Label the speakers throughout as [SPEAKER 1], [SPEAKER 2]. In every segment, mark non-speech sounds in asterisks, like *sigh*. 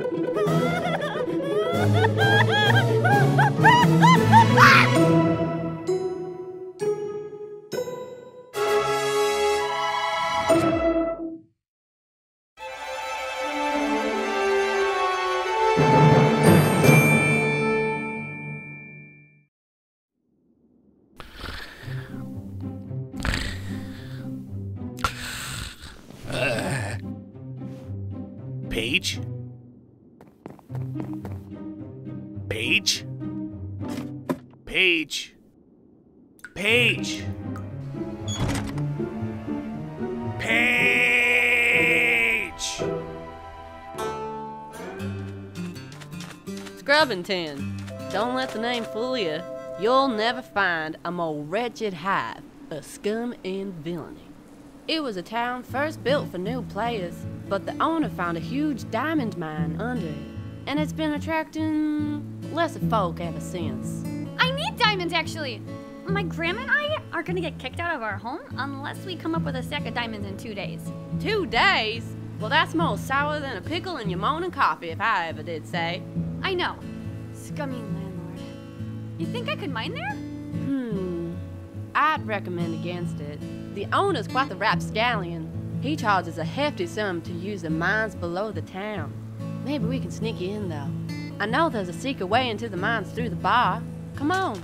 [SPEAKER 1] Ha ha ha ha! Paige? Paige? Paige? Paige!
[SPEAKER 2] Scrubbington. Don't let the name fool you. You'll never find a more wretched hive of scum and villainy. It was a town first built for new players, but the owner found a huge diamond mine under it, and it's been attracting lesser folk ever since.
[SPEAKER 3] I need diamonds, actually. My grandma and I are gonna get kicked out of our home unless we come up with a stack of diamonds in two days.
[SPEAKER 2] Two days? Well, that's more sour than a pickle in your morning coffee, if I ever did say.
[SPEAKER 3] I know. Scummy landlord. You think I could mine there?
[SPEAKER 2] Hmm. I'd recommend against it. The owner's quite the rapscallion. He charges a hefty sum to use the mines below the town. Maybe we can sneak you in, though. I know there's a secret way into the mines through the bar. Come on.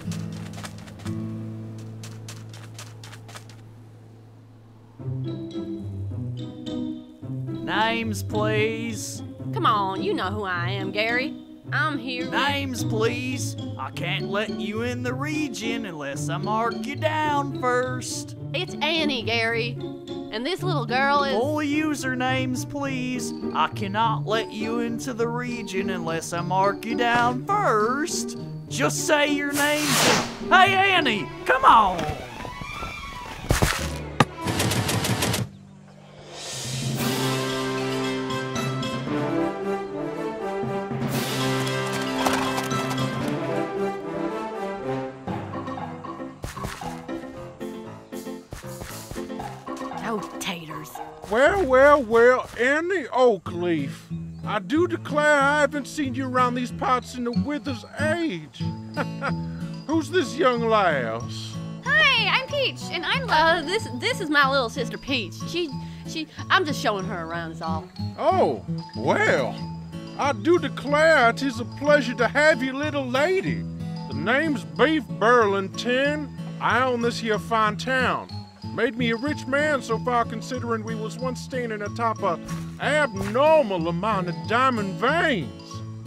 [SPEAKER 4] Names, please.
[SPEAKER 2] Come on, you know who I am, Gary. I'm here. with-
[SPEAKER 4] Names, please. I can't let you in the region unless I mark you down first.
[SPEAKER 2] It's Annie, Gary. And this little girl is.
[SPEAKER 4] Usernames, please. I cannot let you into the region unless I mark you down first. Just say your name. Hey, Annie, come on.
[SPEAKER 2] Oh, taters.
[SPEAKER 5] Well, well, well, Annie Oakleaf. I do declare I haven't seen you around these parts in a wither's age. *laughs* Who's this young lass?
[SPEAKER 3] Hi, I'm Peach, and I'm
[SPEAKER 2] Uh, this this is my little sister Peach. She she. I'm just showing her around. Is all.
[SPEAKER 5] Oh, well, I do declare it is a pleasure to have you, little lady. The name's Beef Burlington. I own this here fine town. Made me a rich man so far considering we was once standing atop a abnormal amount of diamond veins.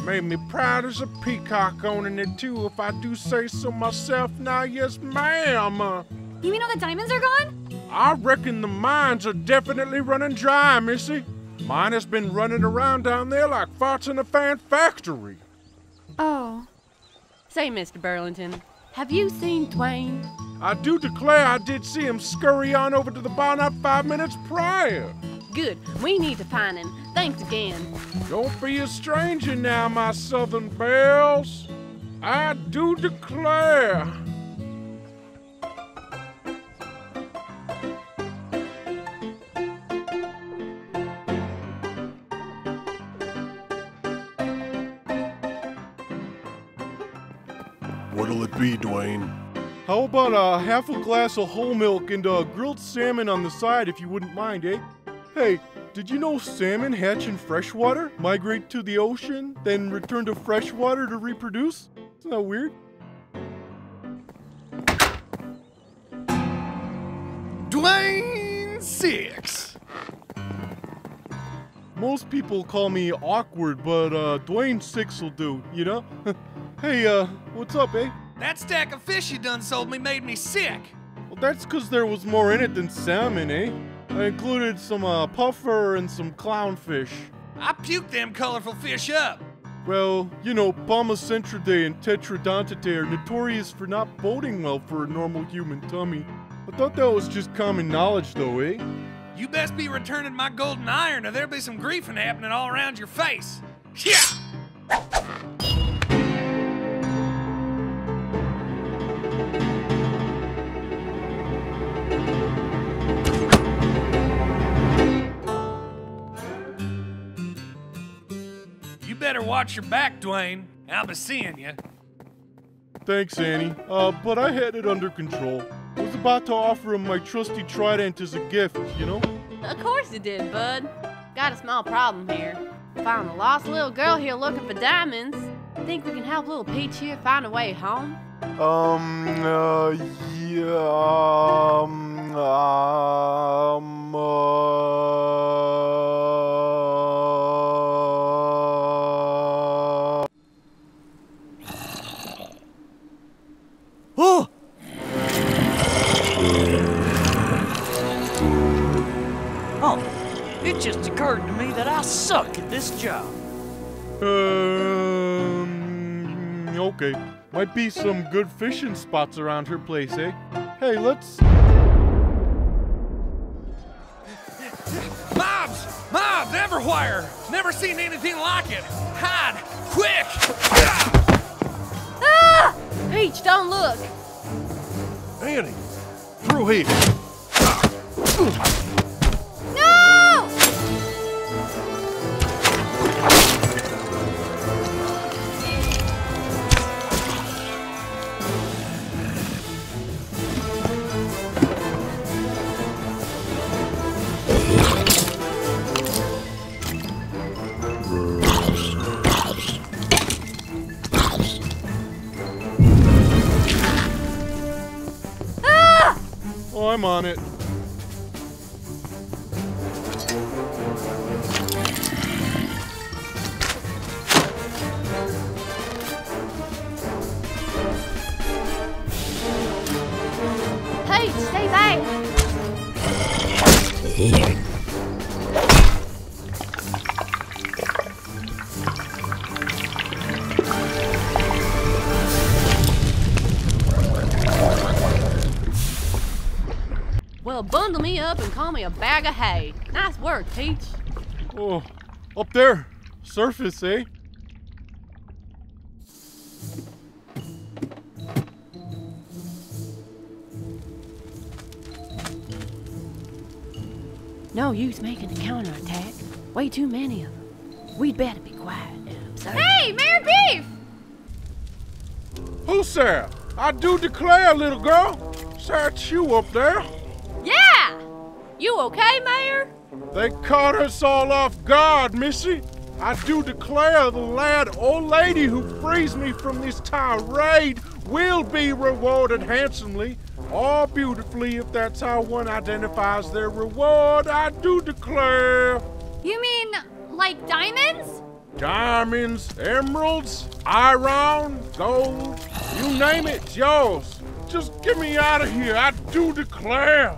[SPEAKER 5] Made me proud as a peacock owning it too, if I do say so myself. Now, yes, ma'am. Uh,
[SPEAKER 3] You mean all the diamonds are gone?
[SPEAKER 5] I reckon the mines are definitely running dry, Missy. Mine has been running around down there like farts in a fan factory.
[SPEAKER 3] Oh.
[SPEAKER 2] Say, Mr. Burlington, have you seen Dwayne?
[SPEAKER 5] I do declare I did see him scurry on over to the bar not five minutes prior.
[SPEAKER 2] Good. We need to find him. Thanks again.
[SPEAKER 5] Don't be a stranger now, my southern belles. I do declare.
[SPEAKER 6] What'll it be, Dwayne?
[SPEAKER 5] How about a half a glass of whole milk and a grilled salmon on the side, if you wouldn't mind, eh? Hey, did you know salmon hatch in freshwater, migrate to the ocean, then return to freshwater to reproduce? Isn't that weird?
[SPEAKER 6] Dwayne Six.
[SPEAKER 5] Most people call me awkward, but uh, Dwayne Six will do, you know? *laughs* hey, uh, what's up, eh?
[SPEAKER 7] That stack of fish you done sold me made me sick.
[SPEAKER 5] Well, that's because there was more in it than salmon, eh? I included some uh, puffer and some clownfish.
[SPEAKER 7] I puked them colorful fish up.
[SPEAKER 5] Well, you know, Pomacentridae and Tetraodontidae are notorious for not boding well for a normal human tummy. I thought that was just common knowledge, though, eh?
[SPEAKER 7] You best be returning my golden iron or there'll be some griefing happening all around your face. Yeah! You better watch your back, Dwayne. I'll be seeing you.
[SPEAKER 5] Thanks, Annie. Uh, but I had it under control. I was about to offer him my trusty trident as a gift, you know?
[SPEAKER 2] Of course you did, bud. Got a small problem here. Found a lost little girl here looking for diamonds. Think we can help little Peach here find a way home?
[SPEAKER 6] Um, uh, yeah, um, um, uh, *gasps*
[SPEAKER 4] Oh! Oh, it just occurred to me that I suck at this job.
[SPEAKER 5] Um, okay. Might be some good fishing spots around her place, eh? Hey, let's.
[SPEAKER 7] Mobs! Mobs everywhere! Never seen anything like it! Hide! Quick!
[SPEAKER 2] Ah! Peach, don't look.
[SPEAKER 6] Annie, through here.
[SPEAKER 5] I'm on it.
[SPEAKER 3] Peach, stay back.
[SPEAKER 2] Well, bundle me up and call me a bag of hay. Nice work, Peach.
[SPEAKER 5] Oh, up there. Surface, eh?
[SPEAKER 2] No use making a counterattack. Way too many of them. We'd better be quiet. I'm sorry.
[SPEAKER 3] Hey, Mayor Beef!
[SPEAKER 5] Who's there? I do declare, little girl. That's you up there.
[SPEAKER 2] You okay, Mayor?
[SPEAKER 5] They caught us all off guard, missy. I do declare the lad old lady who frees me from this tirade will be rewarded handsomely or beautifully if that's how one identifies their reward. I do declare.
[SPEAKER 3] You mean like diamonds?
[SPEAKER 5] Diamonds, emeralds, iron, gold, you name it, it's yours. Just get me out of here. I do declare.